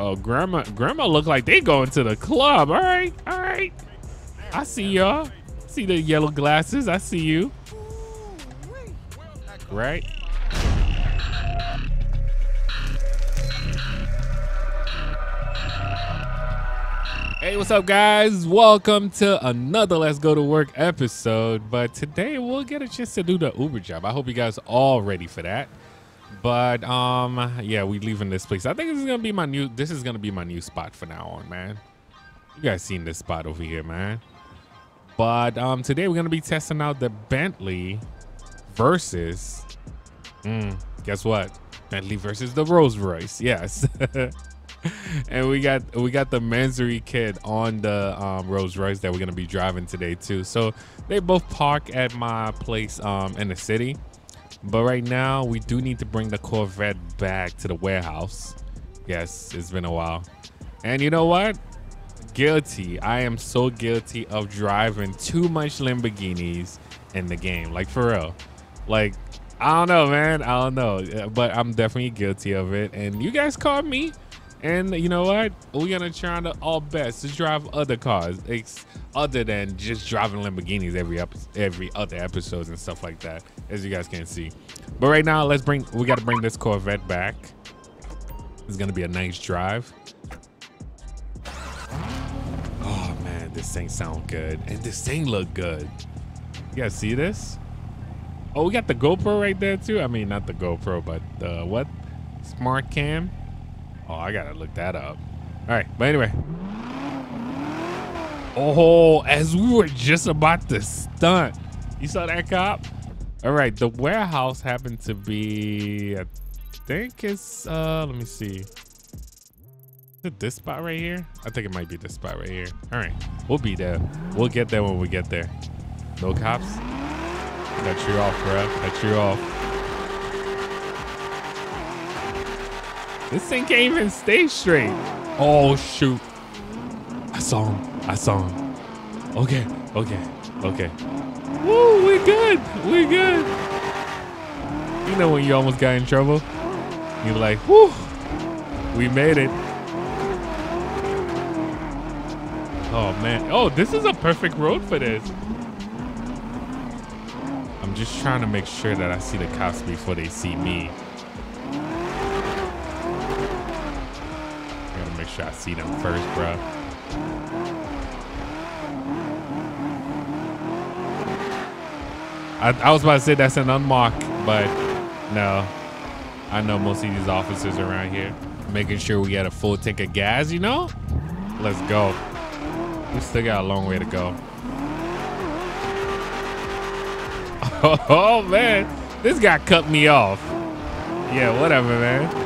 Oh, grandma, grandma look like they going to the club. All right, all right. I see y'all. See the yellow glasses. I see you. Right. Hey, what's up, guys? Welcome to another Let's Go to Work episode. But today we'll get a chance to do the Uber job. I hope you guys all ready for that. But um, yeah, we leaving this place. I think this is gonna be my new. This is gonna be my new spot for now on, man. You guys seen this spot over here, man? But um, today we're gonna be testing out the Bentley versus. Mm, guess what? Bentley versus the Rolls Royce. Yes. and we got we got the Mansory kit on the um, Rolls Royce that we're gonna be driving today too. So they both park at my place um, in the city. But right now we do need to bring the Corvette back to the warehouse. Yes, it's been a while. And you know what? Guilty. I am so guilty of driving too much Lamborghinis in the game. Like for real. Like I don't know, man. I don't know, but I'm definitely guilty of it. And you guys caught me. And you know what? We're gonna try our all best to drive other cars, other than just driving Lamborghinis every every other episodes and stuff like that, as you guys can see. But right now, let's bring we got to bring this Corvette back. It's gonna be a nice drive. Oh man, this thing sound good, and this thing look good. You guys see this? Oh, we got the GoPro right there too. I mean, not the GoPro, but the what? Smart cam. Oh, I gotta look that up. All right, but anyway. Oh, as we were just about to stunt. You saw that cop? All right, the warehouse happened to be, I think it's, uh, let me see. Is it this spot right here? I think it might be this spot right here. All right, we'll be there. We'll get there when we get there. No cops? Cut you off, bro. Cut you off. This thing can't even stay straight. Oh, shoot. I saw him. I saw him. Okay, okay, okay. Woo, we good. We good. You know when you almost got in trouble? You're like, whoo, we made it. Oh, man. Oh, this is a perfect road for this. I'm just trying to make sure that I see the cops before they see me. sure I see them first, bro. I, I was about to say that's an unmarked, but no. I know most of these officers around here. Making sure we got a full tank of gas, you know? Let's go. We still got a long way to go. Oh, man. This guy cut me off. Yeah, whatever, man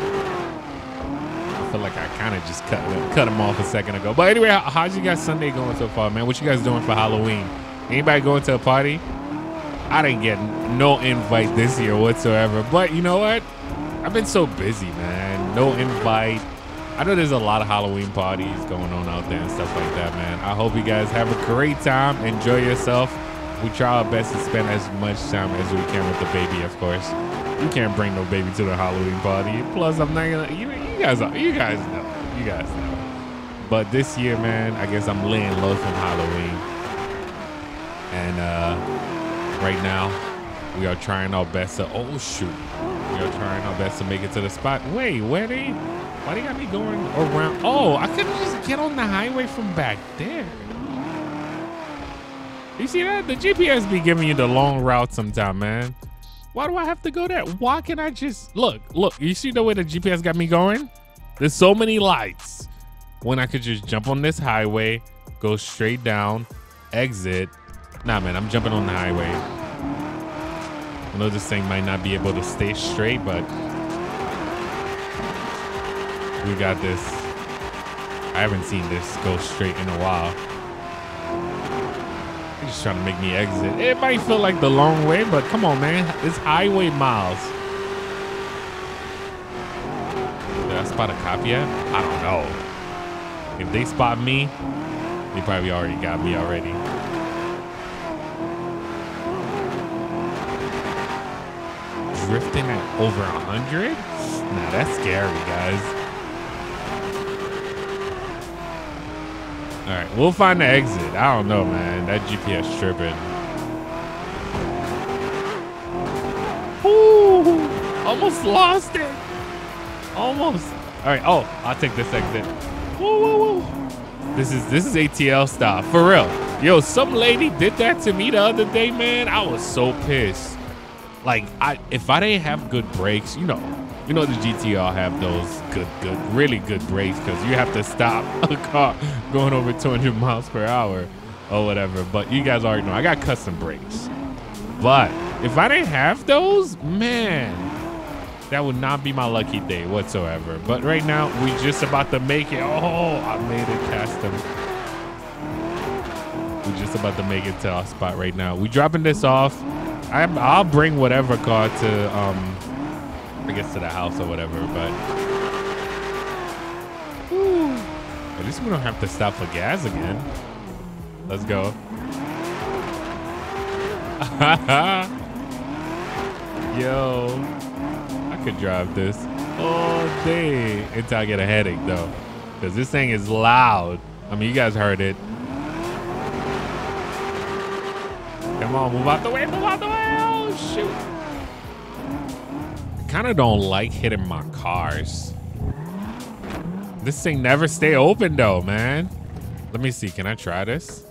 feel like I kind of just cut cut him off a second ago. But anyway, how, how's you guys Sunday going so far, man? What you guys doing for Halloween? Anybody going to a party? I didn't get no invite this year whatsoever. But you know what? I've been so busy, man. No invite. I know there's a lot of Halloween parties going on out there and stuff like that, man. I hope you guys have a great time. Enjoy yourself. We try our best to spend as much time as we can with the baby, of course. You can't bring no baby to the Halloween party. Plus, I'm not gonna. You, you guys, you guys know. You guys know. But this year, man, I guess I'm laying low from Halloween. And uh, right now, we are trying our best to. Oh shoot! We are trying our best to make it to the spot. Wait, where they? Why they got me going around? Oh, I could just get on the highway from back there. You see that? The GPS be giving you the long route sometime, man. Why do I have to go there? Why can I just look? Look, you see the way the GPS got me going? There's so many lights. When I could just jump on this highway, go straight down, exit. Nah, man, I'm jumping on the highway. I know this thing might not be able to stay straight, but we got this. I haven't seen this go straight in a while just trying to make me exit. It might feel like the long way, but come on, man. It's highway miles. Did I spot a cop yet? I don't know. If they spot me, they probably already got me already. Drifting at over 100? Nah, that's scary, guys. All right, we'll find the exit. I don't know, man. That GPS tripping. Ooh, almost lost it. Almost. All right. Oh, I'll take this exit. Whoa. This is this is ATL style for real. Yo, some lady did that to me the other day, man. I was so pissed. Like, I if I didn't have good brakes, you know, you know the GTR have those good, good, really good brakes because you have to stop a car going over 200 miles per hour or whatever. But you guys already know I got custom brakes. But if I didn't have those, man, that would not be my lucky day whatsoever. But right now, we just about to make it. Oh, I made it them. We're just about to make it to our spot right now. We dropping this off. I'm, I'll bring whatever car to, um, I guess to the house or whatever. But at least we don't have to stop for gas again. Let's go. Yo, I could drive this all day until I get a headache though. Because this thing is loud. I mean, you guys heard it. Come on, move out the way, move out the way. Oh, shoot. Kind of don't like hitting my cars. This thing never stay open though, man. Let me see, can I try this?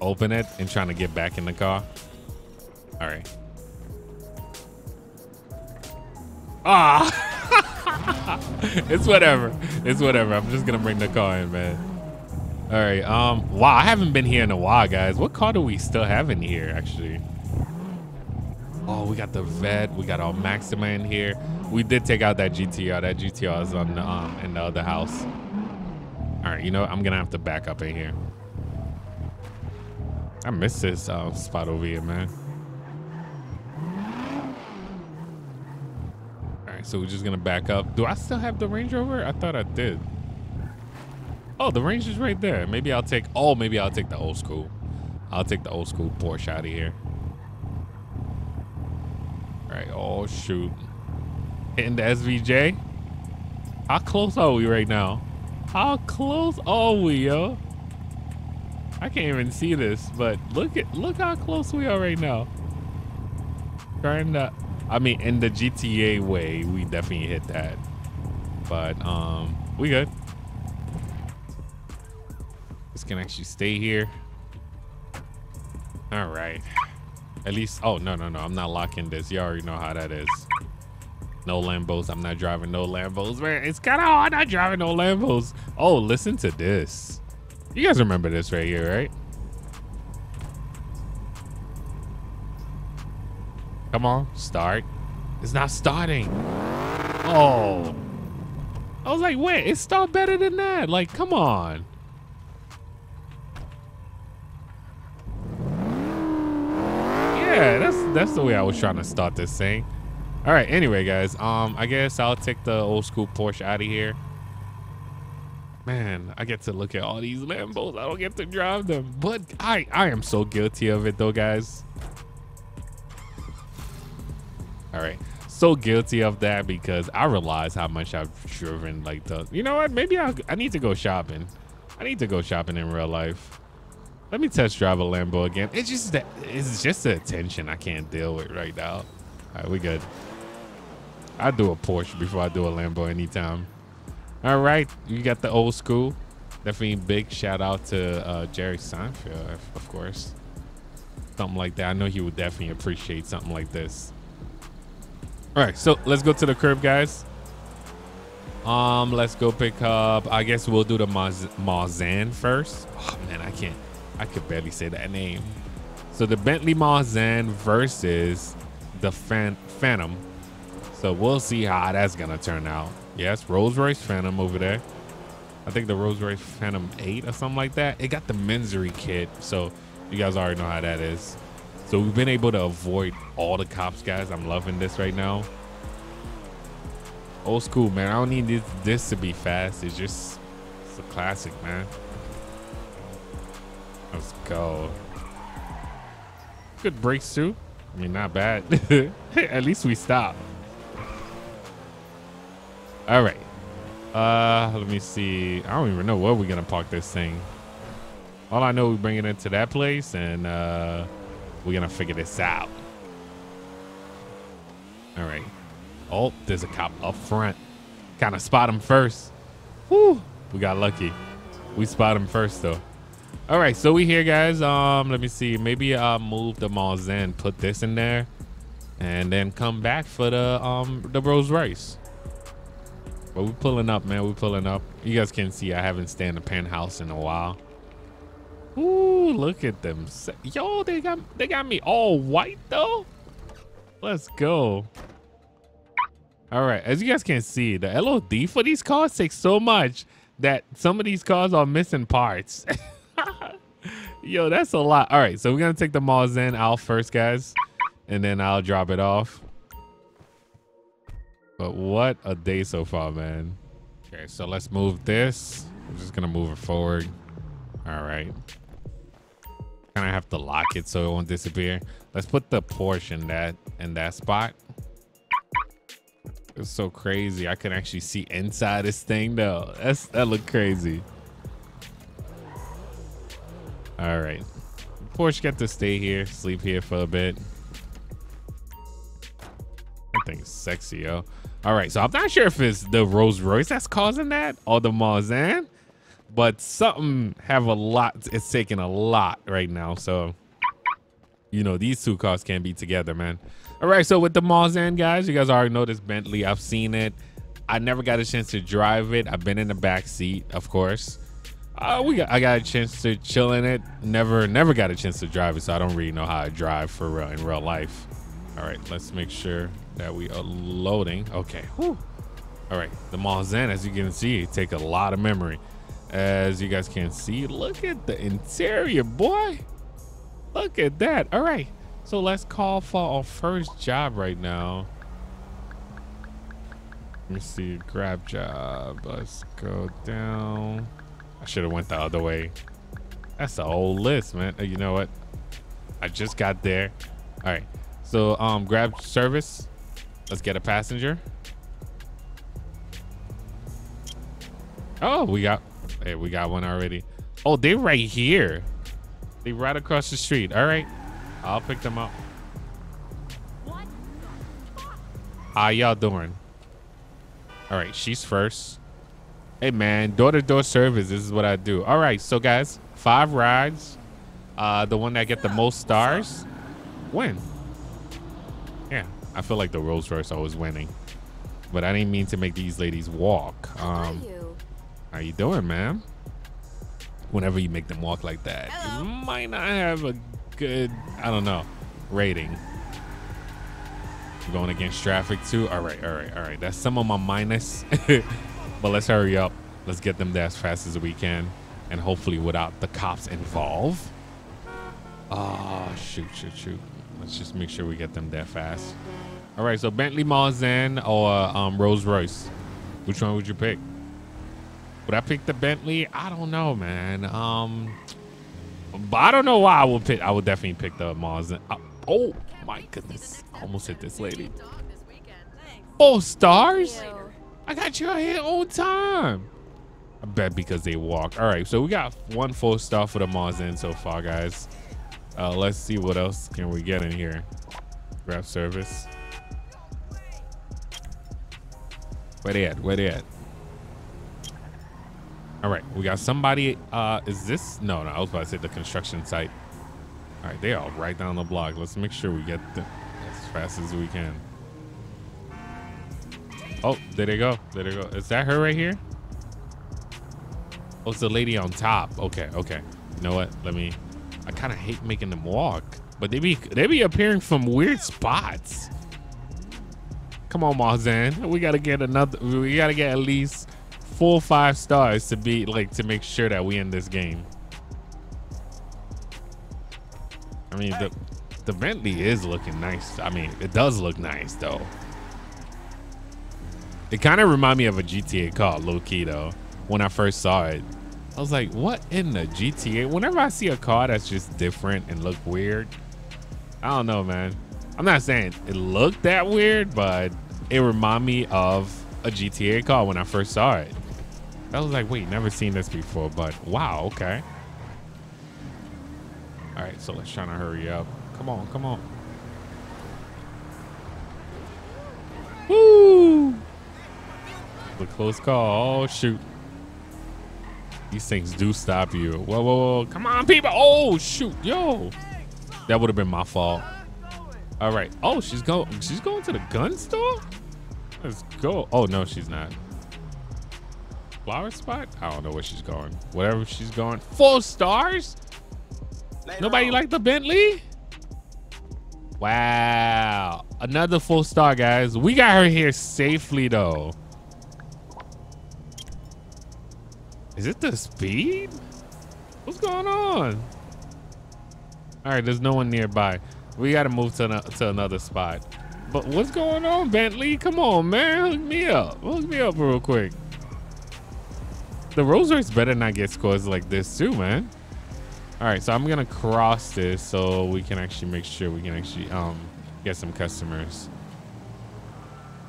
Open it and trying to get back in the car. All right. Ah, it's whatever. It's whatever. I'm just gonna bring the car in, man. All right. Um. Wow, I haven't been here in a while, guys. What car do we still have in here, actually? Oh, we got the Vette. We got our Maxima in here. We did take out that GTR. That GTR is on the, um in the other house. All right. You know, what? I'm gonna have to back up in here. I miss this uh, spot over here, man. All right, so we're just gonna back up. Do I still have the Range Rover? I thought I did. Oh, the Range is right there. Maybe I'll take. Oh, maybe I'll take the old school. I'll take the old school Porsche out of here. All right. Oh shoot. Hitting the SVJ. How close are we right now? How close are we, yo? I can't even see this, but look at look how close we are right now. Trying to, I mean, in the GTA way, we definitely hit that. But um, we good. This can actually stay here. All right. At least, oh no no no, I'm not locking this. You already know how that is. No Lambos. I'm not driving no Lambos, man. It's kind of hard not driving no Lambos. Oh, listen to this. You guys remember this right here, right? Come on, start. It's not starting. Oh. I was like, wait, it start better than that. Like, come on. Yeah, that's that's the way I was trying to start this thing. All right, anyway, guys, um, I guess I'll take the old school Porsche out of here. Man, I get to look at all these Lambos. I don't get to drive them. But I, I am so guilty of it though, guys. All right. So guilty of that because I realize how much I've driven like the, you know what? Maybe I, I need to go shopping. I need to go shopping in real life. Let me test drive a Lambo again. It's just that, it's just the attention I can't deal with right now. All right, we good. I do a Porsche before I do a Lambo anytime. All right, you got the old school. Definitely big shout out to uh, Jerry Seinfeld, of course. Something like that. I know he would definitely appreciate something like this. All right, so let's go to the curb, guys. Um, let's go pick up. I guess we'll do the Maz Marzan first. Oh man, I can't. I could barely say that name. So the Bentley Marzan versus the Fan Phantom. So we'll see how that's gonna turn out. Yes, Rolls Royce Phantom over there. I think the Rolls Royce Phantom 8 or something like that. It got the Mansory kit, so you guys already know how that is. So we've been able to avoid all the cops, guys. I'm loving this right now. Old school, man. I don't need this, this to be fast. It's just, it's a classic, man. Let's go. Good brakes too. I mean, not bad. At least we stopped. All right. Uh, let me see. I don't even know where we're gonna park this thing. All I know, we bring it into that place, and uh, we're gonna figure this out. All right. Oh, there's a cop up front. Kind of spot him first. Whew. We got lucky. We spot him first though. All right, so we here, guys. Um, let me see. Maybe I'll move the Marzan, put this in there, and then come back for the um the Rolls Royce. But we're pulling up, man. We're pulling up. You guys can see I haven't stayed in the penthouse in a while. Ooh, look at them. Yo, they got they got me all white though. Let's go. All right, as you guys can see, the LOD for these cars takes so much that some of these cars are missing parts. Yo, that's a lot. All right, so we're gonna take the Marzan out first, guys, and then I'll drop it off. But what a day so far, man. Okay, so let's move this. I'm just gonna move it forward. All right. Kind of have to lock it so it won't disappear. Let's put the Porsche in that in that spot. It's so crazy. I can actually see inside this thing though. That's that look crazy. All right. Porsche get to stay here, sleep here for a bit. That thing's sexy, yo. All right, so I'm not sure if it's the Rolls Royce that's causing that or the Marzan, but something have a lot. It's taking a lot right now. So, you know, these two cars can't be together, man. All right, so with the Marzan, guys, you guys already know this Bentley. I've seen it. I never got a chance to drive it. I've been in the back seat, of course. Uh, we got, I got a chance to chill in it. Never, never got a chance to drive it, so I don't really know how I drive for real in real life. All right, let's make sure that we are loading. Okay. Whew. All right, the Marzan, as you can see, take a lot of memory. As you guys can see, look at the interior, boy. Look at that. All right. So let's call for our first job right now. Let me see, grab job. Let's go down. I should have went the other way. That's the old list, man. You know what? I just got there. All right. So um, grab service. Let's get a passenger. Oh, we got, hey, we got one already. Oh, they're right here. They right across the street. All right. I'll pick them up. How y'all doing? All right, she's first. Hey man, door-to-door service. This is what I do. All right, so guys, five rides. Uh, the one that get the most stars, win. Yeah, I feel like the Rolls Royce always winning, but I didn't mean to make these ladies walk. Um, how you doing, ma'am? Whenever you make them walk like that, you might not have a good, I don't know, rating. going against traffic too. All right, all right, all right. That's some of my minus, but let's hurry up. Let's get them there as fast as we can, and hopefully without the cops involved. Oh, shoot, shoot, shoot. Let's just make sure we get them there fast. All right, so Bentley Marzan or um, Rolls Royce. Which one would you pick? Would I pick the Bentley? I don't know, man. Um, but I don't know why I would pick. I would definitely pick the Mars. Uh, oh my goodness! Almost hit this lady. Four stars? I got you out here on time. I bet because they walk. All right, so we got one full star for the Marzan so far, guys. Uh, let's see what else can we get in here. Grab service. Where they at? Where they at? All right, we got somebody. Uh, is this? No, no, I was about to say the construction site. All right, they are right down the block. Let's make sure we get them as fast as we can. Oh, there they go. There they go. Is that her right here? Oh, it's the lady on top. Okay, okay. You know what? Let me. I kind of hate making them walk, but they be they be appearing from weird spots. Come on, Marzan. We gotta get another. We gotta get at least full five stars to be like to make sure that we in this game. I mean, the the Bentley is looking nice. I mean, it does look nice though. It kind of reminded me of a GTA car, low key though. When I first saw it, I was like, "What in the GTA?" Whenever I see a car that's just different and look weird, I don't know, man. I'm not saying it looked that weird, but it reminded me of a GTA car when I first saw it. I was like, wait, never seen this before, but wow, okay. All right, so let's try to hurry up. Come on, come on. Woo! The close call. Oh, shoot. These things do stop you. Whoa, whoa, whoa. Come on, people. Oh, shoot. Yo. That would have been my fault. All right. Oh, she's going she's going to the gun store? Let's go. Oh, no, she's not. Flower spot? I don't know where she's going. Whatever she's going. Four stars? Later Nobody on. like the Bentley? Wow. Another full star, guys. We got her here safely, though. Is it the speed? What's going on? All right, there's no one nearby. We got to move to, to another spot. But what's going on, Bentley? Come on, man. Hook me up. Hook me up real quick. The Rolls Royce better not get scores like this too, man. All right, so I'm gonna cross this so we can actually make sure we can actually um get some customers.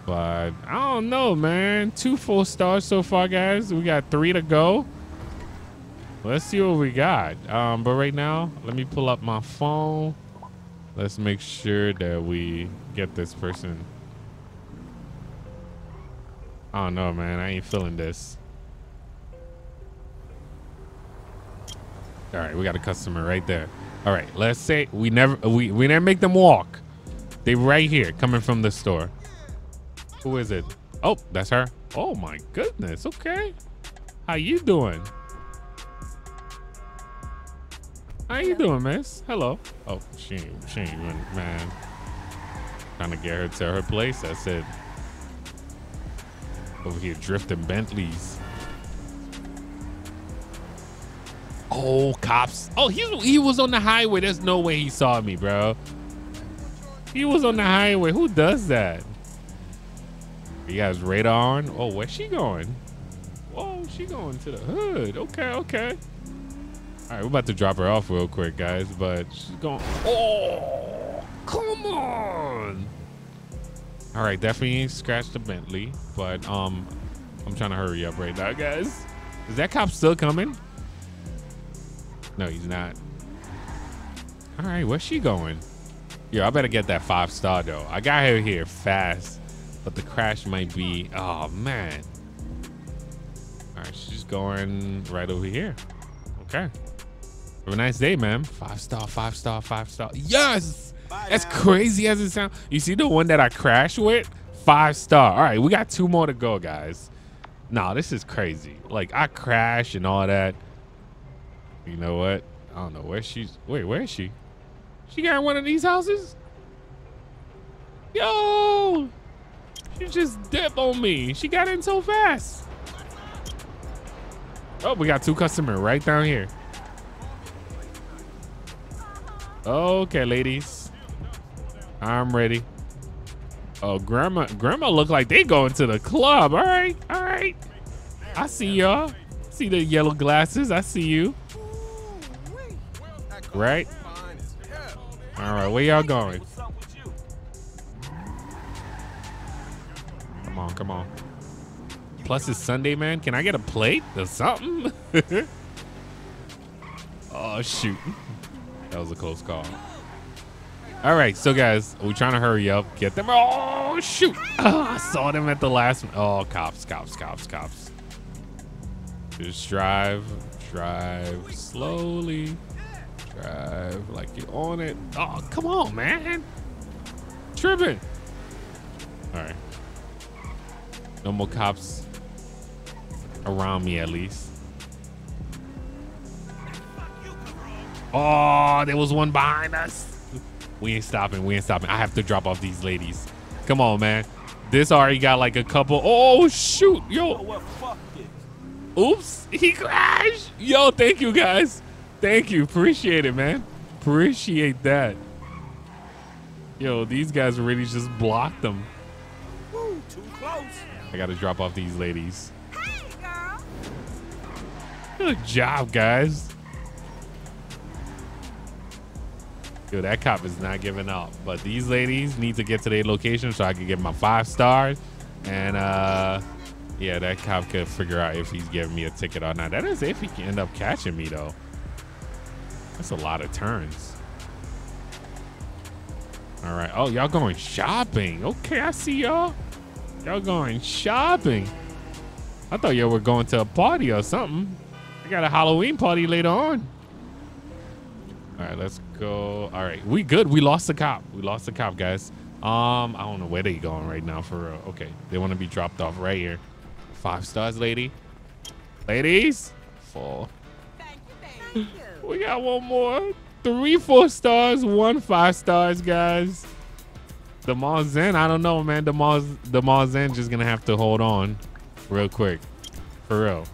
But I don't know, man. Two full stars so far, guys. We got three to go. Let's see what we got. Um, but right now, let me pull up my phone. Let's make sure that we get this person. I don't know, man. I ain't feeling this. All right, we got a customer right there. All right, let's say we never we we never make them walk. They right here coming from the store. Who is it? Oh, that's her. Oh my goodness. Okay. How you doing? How you doing, miss? Hello. Oh, she ain't, she ain't even, man. Trying to get her to her place. I said, over here drifting Bentleys. Oh, cops. Oh, he, he was on the highway. There's no way he saw me, bro. He was on the highway. Who does that? You guys radar on? Oh, where's she going? Whoa, she going to the hood. Okay, okay. All right, we're about to drop her off real quick, guys, but she's going. Oh, come on. All right, definitely scratched the Bentley, but um, I'm trying to hurry up right now, guys. Is that cop still coming? No, he's not. All right, where's she going? Yo, I better get that five star though. I got her here fast, but the crash might be. Oh man. All right, she's going right over here. Okay. Have a nice day, man. Five star, five star, five star. Yes. As crazy as it sounds. You see the one that I crashed with? Five star. All right, we got two more to go, guys. Nah, this is crazy. Like I crashed and all that. You know what? I don't know where she's. Wait, where is she? She got one of these houses? Yo! She just dip on me. She got in so fast. Oh, we got two customers right down here. Okay, ladies. I'm ready. Oh, grandma, grandma look like they going to the club. All right, all right. I see y'all. See the yellow glasses. I see you. Right? All right, where y'all going? Come on. Plus it's Sunday, man. Can I get a plate or something? oh, shoot. That was a close call. All right, so guys, we're trying to hurry up, get them. Oh, shoot. Oh, I saw them at the last. Oh, cops, cops, cops, cops. Just drive, drive slowly. Drive like you're on it. Oh, come on, man. Tripping. All right. No more cops around me, at least. Oh, there was one behind us. We ain't stopping. We ain't stopping. I have to drop off these ladies. Come on, man. This already got like a couple. Oh, shoot. Yo. Oops. He crashed. Yo, thank you, guys. Thank you. Appreciate it, man. Appreciate that. Yo, these guys really just blocked them. Woo, too close. I got to drop off these ladies. Hey, girl. Good job, guys. Yo, that cop is not giving up. But these ladies need to get to their location so I can get my five stars. And uh yeah, that cop could figure out if he's giving me a ticket or not. That is if he can end up catching me though. That's a lot of turns. All right. Oh, y'all going shopping. Okay, I see y'all. Y'all going shopping. I thought y'all were going to a party or something. I got a Halloween party later on. All right, let's go. All right, we good. We lost the cop. We lost the cop, guys. Um, I don't know where they going right now for real. Okay, they want to be dropped off right here. Five stars, lady. Ladies, four. Thank you, thank you. We got one more. Three four stars, one five stars, guys. The Zen, I don't know, man. The the Zen just gonna have to hold on, real quick, for real.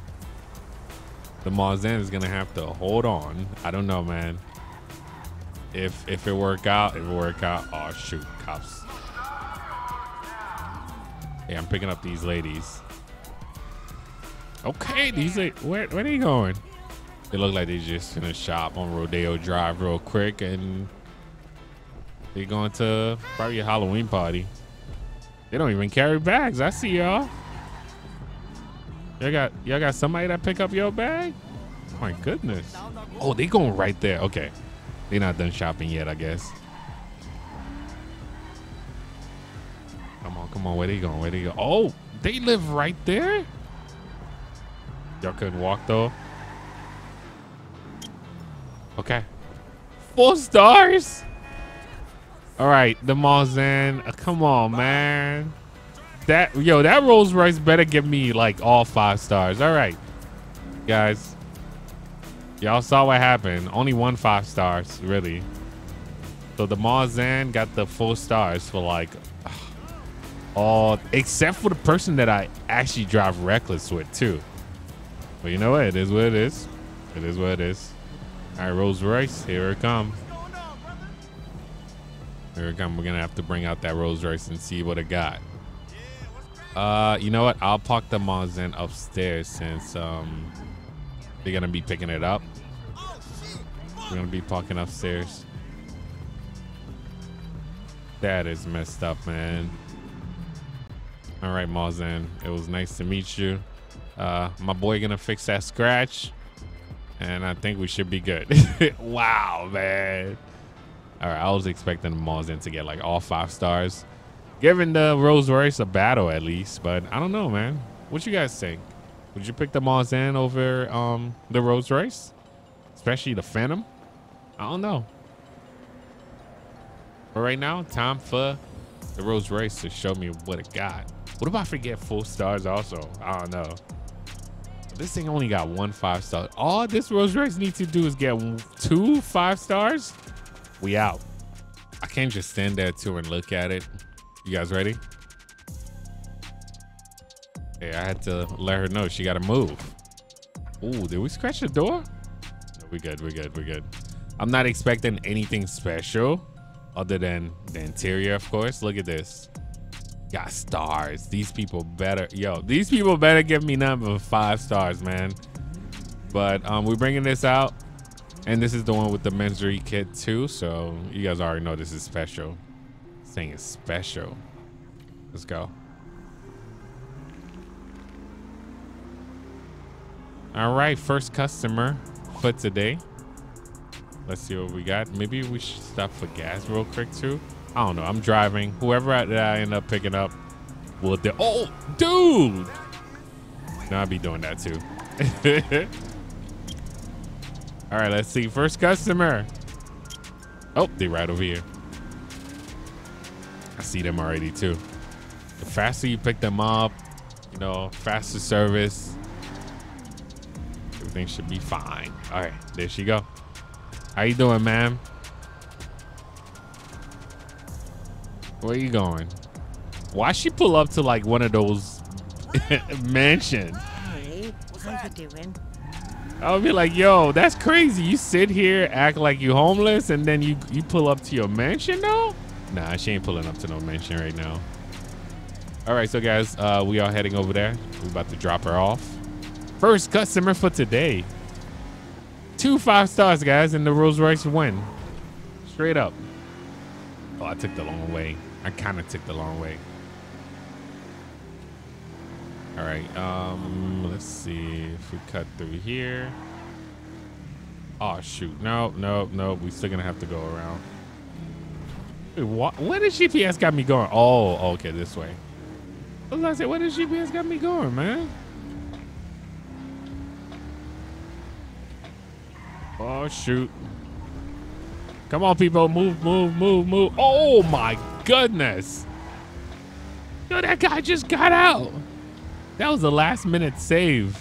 The Zen is gonna have to hold on. I don't know, man. If if it work out, if it work out, oh shoot, cops. Yeah, I'm picking up these ladies. Okay, these are where where they going? They look like they just in a shop on Rodeo Drive real quick and they going to probably a Halloween party. They don't even carry bags. I see y'all. Y'all got y'all got somebody that pick up your bag? My goodness. Oh, they going right there. Okay. They not done shopping yet, I guess. Come on, come on. Where they going? Where they go? Oh, they live right there? Y'all couldn't walk though? Okay. Four stars? All right, the Marzan. Uh, come on, man. That yo, that Rolls Royce better give me like all five stars. All right, guys. Y'all saw what happened. Only one five stars, really. So the Marzan got the full stars for like all except for the person that I actually drive reckless with too. But you know what? It is what it is. It is what it is. All right, Rolls Royce, here it comes. It comes. We're gonna have to bring out that Rolls Royce and see what it got. Uh, you know what? I'll park the Marzan upstairs since um they're gonna be picking it up. We're gonna be parking upstairs. That is messed up, man. All right, Marzan. It was nice to meet you. Uh, my boy gonna fix that scratch and I think we should be good. wow, man. All right, I was expecting the Marzan to get like all five stars, giving the Rolls Royce a battle at least. But I don't know, man. What you guys think? Would you pick the Marzan over um, the Rolls Royce, especially the Phantom? I don't know. But right now, time for the Rolls Royce to show me what it got. What if I forget full stars also? I don't know. This thing only got one five star. All this Rolls Royce needs to do is get two five stars. We out. I can't just stand there too and look at it. You guys ready? Hey, I had to let her know she got to move. Ooh, did we scratch the door? No, we good, we good, we good. I'm not expecting anything special other than the interior, of course. Look at this got stars. These people better, yo, these people better give me number five stars, man. But um, we're bringing this out, and this is the one with the Mansory kit too. So you guys already know this is special. This thing is special. Let's go. All right, first customer for today. Let's see what we got. Maybe we should stop for gas real quick too. I don't know. I'm driving. Whoever I, I end up picking up will. Oh, dude. No, I'll be doing that too. All right, let's see. First customer. Oh, they right over here. I see them already too. The faster you pick them up, you know, faster service. Everything should be fine. All right, there she go. How you doing, ma'am? Where you going? Why she pull up to like one of those mansions? Hey, how you doing? I would be like, yo, that's crazy. You sit here, act like you homeless, and then you you pull up to your mansion though? Nah, she ain't pulling up to no mansion right now. All right, so guys, uh, we are heading over there. We're about to drop her off. First customer for today. Two five stars, guys, and the Rolls Royce win. Straight up. Oh, I took the long way. I kind of took the long way. All right, um, let's see if we cut through here. Oh shoot! No, no, no. We still gonna have to go around. Wait, what? Where did GPS got me going? Oh, okay, this way. I was gonna say, where GPS got me going, man? Oh shoot! Come on, people, move, move, move, move. Oh my goodness! Yo, that guy just got out. That was a last minute save.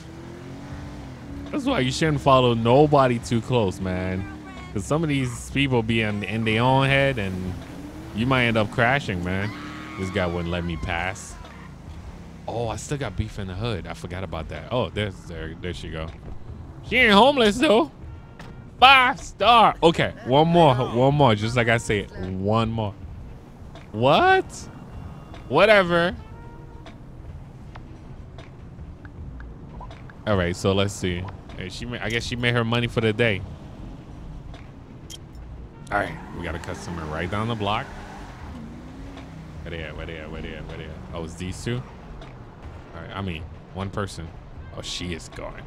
That's why you shouldn't follow nobody too close, man. Because some of these people be in, in their own head and you might end up crashing, man. This guy wouldn't let me pass. Oh, I still got beef in the hood. I forgot about that. Oh, there's there, there she go. She ain't homeless though. Five star. Okay, one more, one more. Just like I said, one more. What? Whatever. All right, so let's see. Hey, she, I guess she made her money for the day. All right, we got a customer right down the block. Where they at? Where they at? Where they at? Where they at? Oh, it's these two. All right, I mean, one person. Oh, she is gone.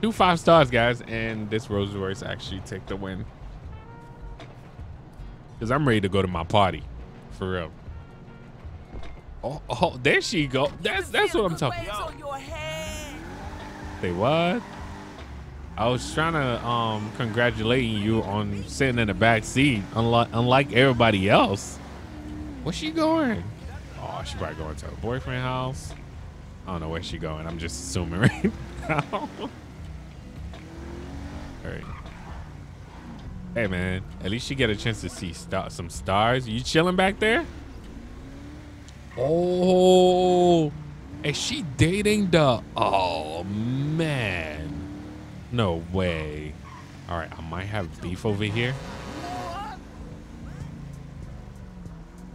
Two five stars, guys, and this Rolls Royce actually take the win. Cause I'm ready to go to my party, for real. Oh, oh, there she go. That's that's what I'm talking. Say what? I was trying to um congratulate you on sitting in the back seat, unlike unlike everybody else. Where's she going? Oh, she probably going to her boyfriend house. I don't know where she going. I'm just assuming right now. All right. Hey man, at least you get a chance to see star some stars. You chilling back there? Oh, is she dating the? Oh man, no way. All right, I might have beef over here.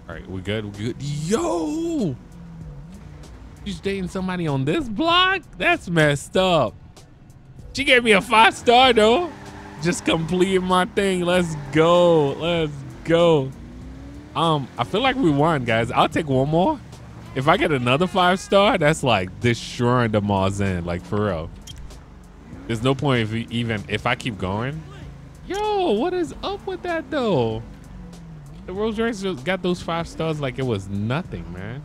All right, we good? We good? Yo, she's dating somebody on this block? That's messed up. She gave me a five star though. Just completing my thing. Let's go. Let's go. Um, I feel like we won, guys. I'll take one more. If I get another five star, that's like destroying the Marzin, like for real. There's no point if even if I keep going. Yo, what is up with that though? The Rolls Royce got those five stars like it was nothing, man.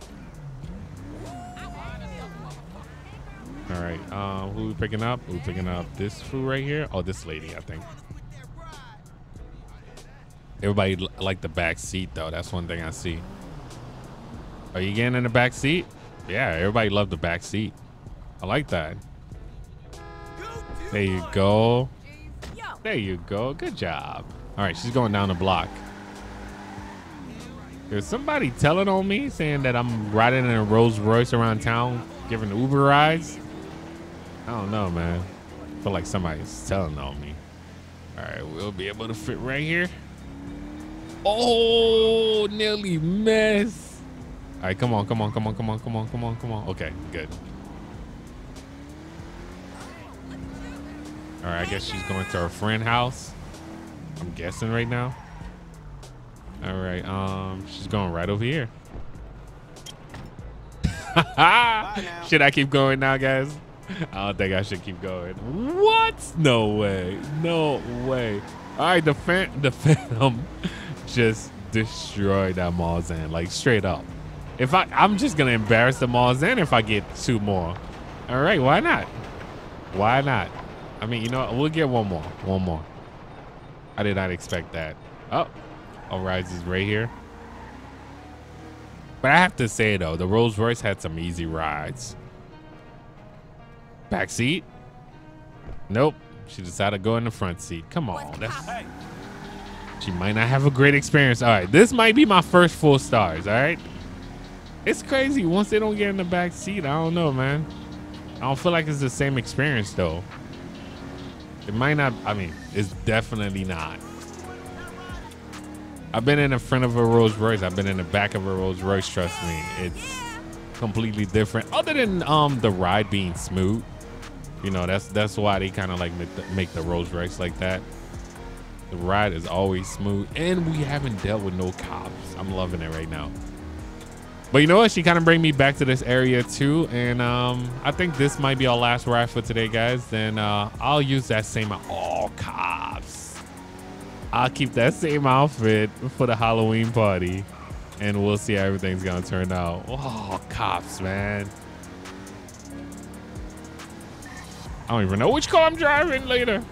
All right, um, who we picking up? We picking up this fool right here. Oh, this lady, I think. Everybody like the back seat though. That's one thing I see. Are you getting in the back seat? Yeah, everybody loved the back seat. I like that. There you go. There you go. Good job. All right, she's going down the block. There's somebody telling on me saying that I'm riding in a Rolls Royce around town giving Uber rides. I don't know, man. I feel like somebody's telling on me. All right, we'll be able to fit right here. Oh, nearly missed. All right, come on, come on, come on, come on, come on, come on, come on. Okay, good. All right, I guess she's going to her friend house. I'm guessing right now. All right, um, she's going right over here. should I keep going now, guys? I don't think I should keep going. What? No way. No way. All right, the fan, the Phantom just destroyed that Marzan, like straight up. If I, I'm just gonna embarrass the Marzan if I get two more. All right, why not? Why not? I mean, you know, what? we'll get one more, one more. I did not expect that. Oh, all rise is right here. But I have to say though, the Rolls Royce had some easy rides. Back seat? Nope. She decided to go in the front seat. Come on. That's, she might not have a great experience. All right. This might be my first full stars. All right. It's crazy. Once they don't get in the back seat, I don't know, man. I don't feel like it's the same experience, though. It might not. I mean, it's definitely not. I've been in the front of a Rolls Royce. I've been in the back of a Rolls Royce. Trust me. It's completely different. Other than um the ride being smooth. You know, that's that's why they kind of like make the, make the Rolls Royce like that. The ride is always smooth, and we haven't dealt with no cops. I'm loving it right now. But you know what? She kind of bring me back to this area too, and um, I think this might be our last ride for today, guys. Then uh, I'll use that same. Oh cops. I'll keep that same outfit for the Halloween party, and we'll see how everything's gonna turn out. Oh, cops, man. I don't even know which car I'm driving later.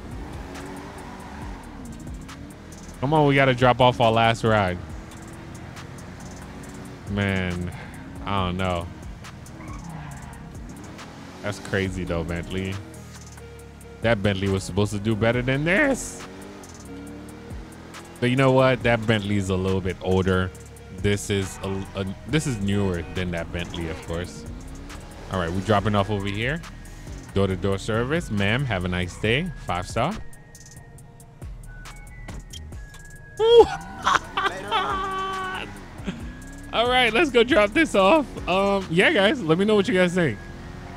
Come on, we gotta drop off our last ride. Man, I don't know. That's crazy though, Bentley. That Bentley was supposed to do better than this. But you know what? That Bentley is a little bit older. This is a, a this is newer than that Bentley, of course. All right, we're dropping off over here. Door to door service, ma'am. Have a nice day. Five star. All right, let's go drop this off. Um, yeah, guys, let me know what you guys think.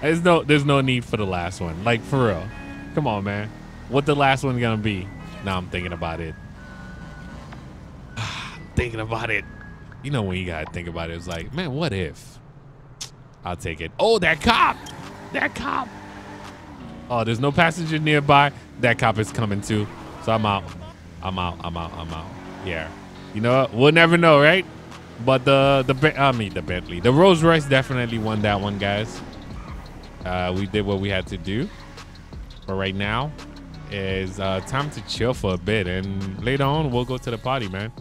There's no, there's no need for the last one. Like for real, come on, man. What the last one gonna be? Now I'm thinking about it. thinking about it. You know when you gotta think about it, it's like, man, what if? I'll take it. Oh, that cop! That cop! Oh, there's no passenger nearby. That cop is coming too. So I'm out. I'm out. I'm out. I'm out. Yeah. You know what? We'll never know, right? But the the I mean the Bentley, the Rolls Royce definitely won that one, guys. Uh, we did what we had to do. But right now is uh, time to chill for a bit, and later on we'll go to the party, man.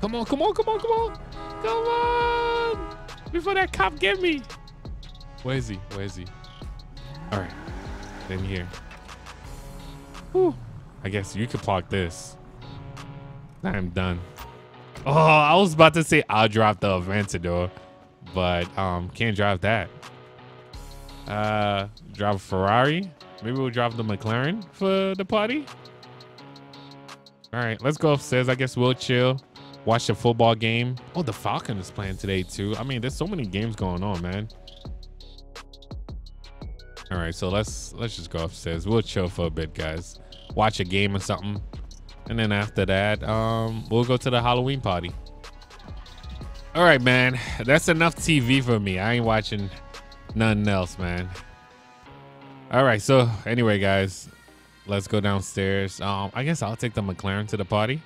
Come on, come on, come on, come on, come on! Before that cop get me. Where is he? Where is he? All right, in here. Whew. I guess you could park this. I'm done. Oh, I was about to say I'll drive the Aventador, but um, can't drive that. Uh, drive a Ferrari. Maybe we'll drive the McLaren for the party. All right, let's go upstairs. I guess we'll chill, watch the football game. Oh, the Falcon is playing today too. I mean, there's so many games going on, man. All right, so let's let's just go upstairs. We'll chill for a bit, guys. Watch a game or something. And then after that, um, we'll go to the Halloween party. All right, man. That's enough TV for me. I ain't watching nothing else, man. All right. So anyway, guys, let's go downstairs. Um, I guess I'll take the McLaren to the party.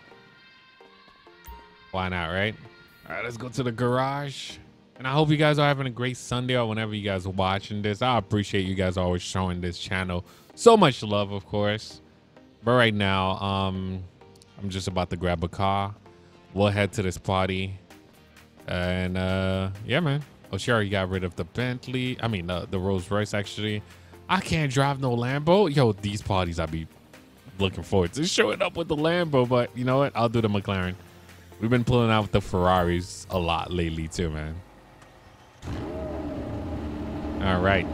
Why not, right? All right, let's go to the garage. And I hope you guys are having a great Sunday or whenever you guys are watching this. I appreciate you guys always showing this channel so much love, of course. But right now, um, I'm just about to grab a car. We'll head to this party. And uh, yeah, man. Oh, she already got rid of the Bentley. I mean, uh, the Rolls Royce, actually. I can't drive no Lambo. Yo, these parties I be looking forward to showing up with the Lambo. But you know what? I'll do the McLaren. We've been pulling out with the Ferraris a lot lately, too, man. All right.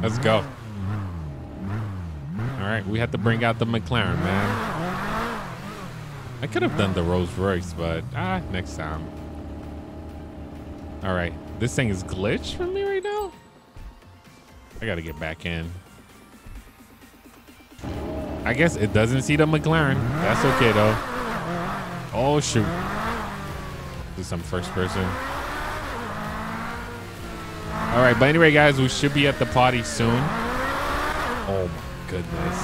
Let's go. All right, we have to bring out the McLaren, man. I could have done the Rolls Royce, but ah, next time. All right, this thing is glitched for me right now. I gotta get back in. I guess it doesn't see the McLaren. That's okay though. Oh shoot. Do some first person. All right, but anyway, guys, we should be at the party soon. Oh my goodness.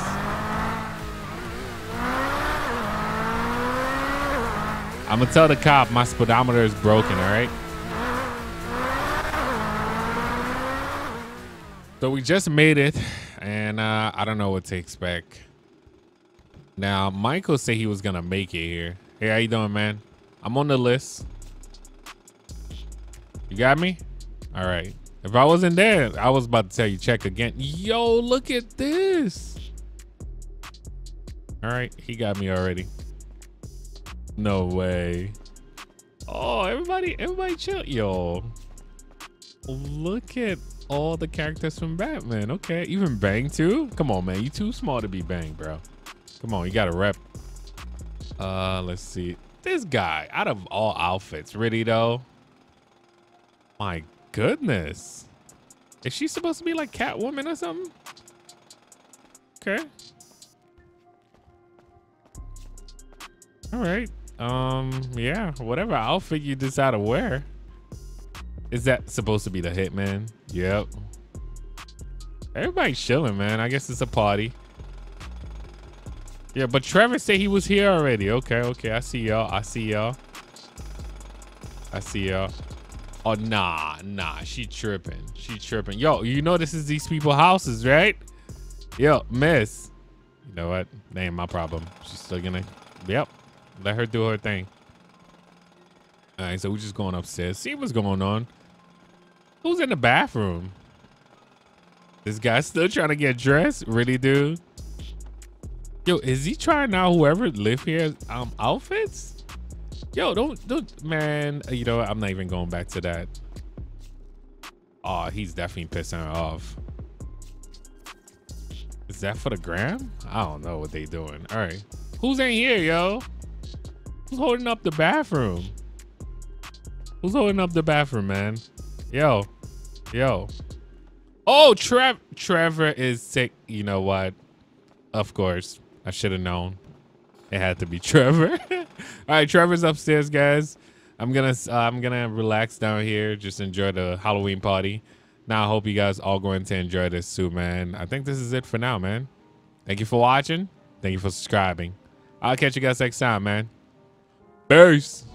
I'm gonna tell the cop my speedometer is broken, all right? So we just made it, and uh, I don't know what to expect. Now, Michael said he was gonna make it here. Hey, how you doing, man? I'm on the list. You got me? All right. If I wasn't there, I was about to tell you check again. Yo, look at this. All right, he got me already. No way. Oh, everybody, everybody chill. Yo, look at all the characters from Batman. Okay, even Bane too? Come on, man. You too small to be Bane, bro. Come on, you got to rep. Uh, let's see. This guy, out of all outfits, really though? My goodness. Is she supposed to be like Catwoman or something? Okay. All right. Um, yeah, whatever outfit you decide to wear. Is that supposed to be the hitman? Yep. Everybody's chilling, man. I guess it's a party. Yeah, but Trevor said he was here already. Okay, okay. I see y'all. I see y'all. I see y'all. Oh, nah, nah. She tripping. She tripping. Yo, you know this is these people houses, right? Yo, miss. You know what? That ain't my problem. She's still gonna, yep. Let her do her thing. All right, so we're just going upstairs. See what's going on. Who's in the bathroom? This guy's still trying to get dressed? Really, dude? Yo, is he trying out whoever live here um outfits? Yo, don't don't man, you know? I'm not even going back to that. Oh, he's definitely pissing her off. Is that for the gram? I don't know what they doing. All right. Who's in here, yo? Who's holding up the bathroom? Who's holding up the bathroom, man? Yo. Yo. Oh, Trev Trevor is sick. You know what? Of course. I should have known. It had to be Trevor. All right, Trevor's upstairs, guys. I'm gonna uh, I'm gonna relax down here, just enjoy the Halloween party. Now I hope you guys all going to enjoy this too, man. I think this is it for now, man. Thank you for watching. Thank you for subscribing. I'll catch you guys next time, man. Peace.